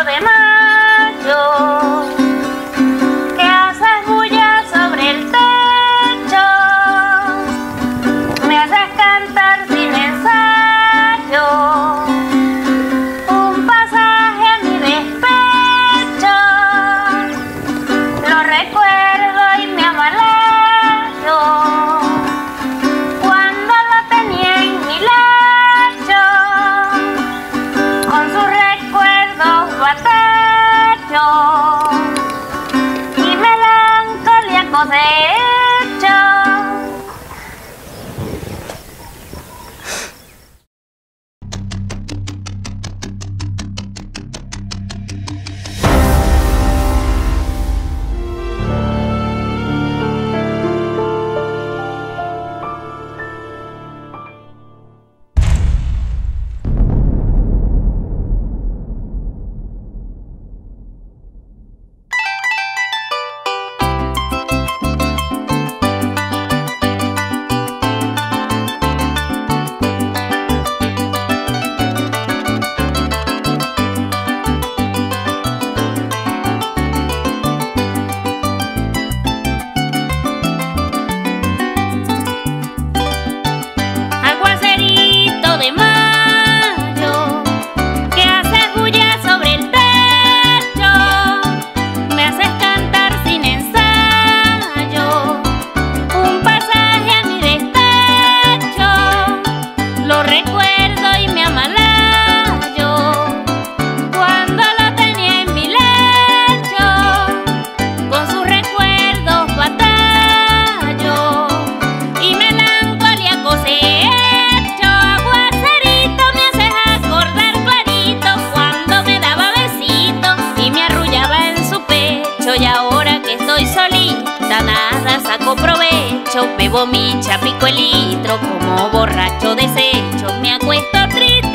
problema. dễ y ahora que estoy solita nada saco provecho. Bebo mi chapico el litro como borracho desecho, me acuesto triste.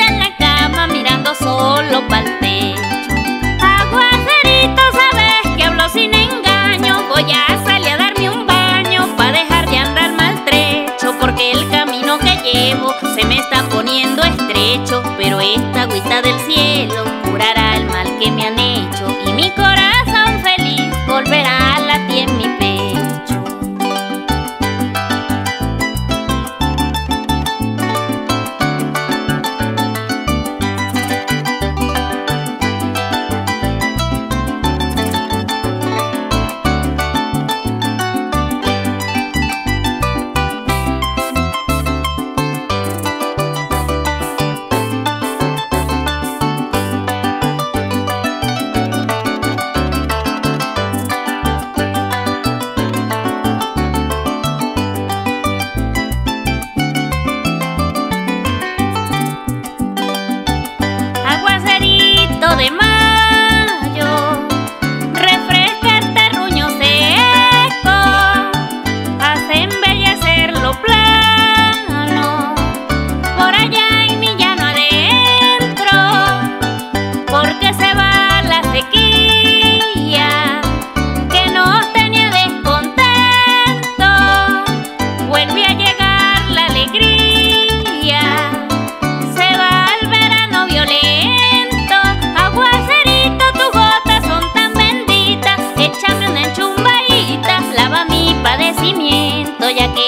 really mine. nacimiento, ya que